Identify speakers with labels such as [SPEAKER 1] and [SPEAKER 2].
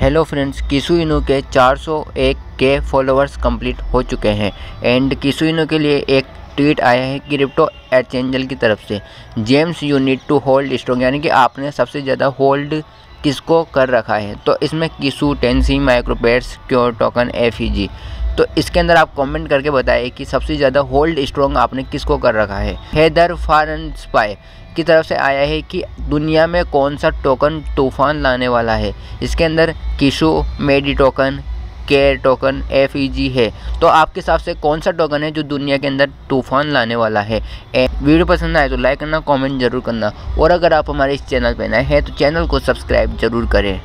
[SPEAKER 1] Hello friends किसु इनो के 401 के फॉलोअर्स कंप्लीट हो चुके हैं। एंड किसु इनो के लिए एक ट्वीट आया है क्रिप्टो एचेंजल की तरफ़ से। James you need to hold strong यानी कि आपने सबसे ज़्यादा होल्ड किसको कर रखा है? तो इसमें किसु टेंसी माइक्रोपेट्स क्योर टोकन एफ़ तो इसके अंदर आप कमेंट करके बताइए कि सबसे ज़्यादा होल्ड स्ट्रॉन्ग आपने किसको कर रखा है? हैदर फारन स्पाई की तरफ़ से आया है कि दुनिया में कौन सा टोकन तूफ़ान लाने वाला है? इसके अंदर किशो, medi token care token FEG है। तो आपके हिसाब से कौन सा टोकन है जो दुनिया के अंदर तूफ़ान लाने वाला है? वीडियो पसंद आए तो लाइक करना कमेंट ज़रूर करना। और अगर आप हमारे इस चैनल पर नए हैं तो चैनल को सब्सक्राइब ज़रूर करें।